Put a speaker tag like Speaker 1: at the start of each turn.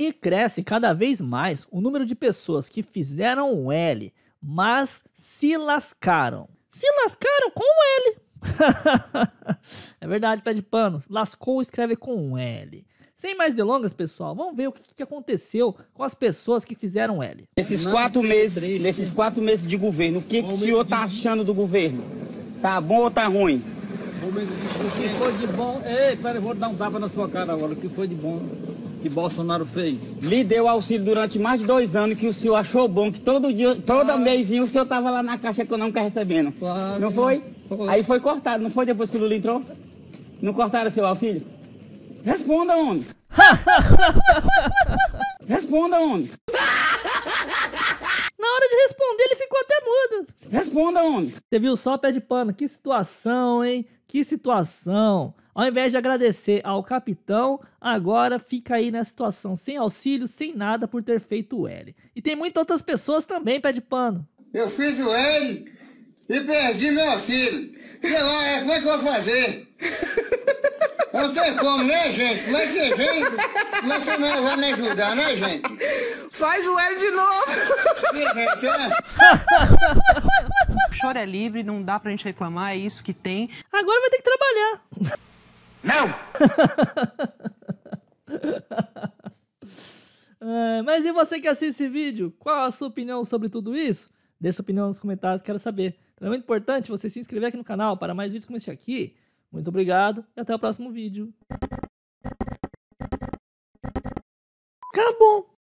Speaker 1: E cresce cada vez mais o número de pessoas que fizeram o L, mas se lascaram. Se lascaram com o L. é verdade, pé de pano. Lascou escreve com um L. Sem mais delongas, pessoal, vamos ver o que, que aconteceu com as pessoas que fizeram L.
Speaker 2: Nesses quatro meses, nesses quatro meses de governo, o que, que o senhor tá achando do governo? Tá bom ou tá ruim?
Speaker 3: O que foi de bom? Ei, peraí, vou dar um tapa na sua cara agora. O que foi de bom que Bolsonaro fez?
Speaker 2: Lhe deu auxílio durante mais de dois anos que o senhor achou bom, que todo dia, todo mêsinho o senhor tava lá na Caixa Econômica recebendo.
Speaker 3: Claro.
Speaker 2: Não foi?
Speaker 3: Foi.
Speaker 2: Aí foi cortado, não foi depois que o Lula entrou? Não cortaram seu auxílio? Responda, homem. Responda, homem.
Speaker 1: Na hora de responder, ele ficou.
Speaker 2: Responda, homem.
Speaker 1: Você viu só pé de pano? Que situação, hein? Que situação. Ao invés de agradecer ao capitão, agora fica aí na situação sem auxílio, sem nada por ter feito o L. E tem muitas outras pessoas também, pé de pano.
Speaker 4: Eu fiz o L e perdi meu auxílio. Sei lá, é, como é que eu vou fazer? Eu não tenho como, né, gente? Como é que gente? Como é que você não vai me ajudar, né, gente?
Speaker 5: Faz o L de novo.
Speaker 6: É. Livre, não dá pra gente reclamar, é isso que tem.
Speaker 1: Agora vai ter que trabalhar.
Speaker 4: Não!
Speaker 1: É, mas e você que assiste esse vídeo? Qual a sua opinião sobre tudo isso? Deixe sua opinião nos comentários, quero saber. Então é muito importante você se inscrever aqui no canal para mais vídeos como este aqui. Muito obrigado e até o próximo vídeo. Acabou!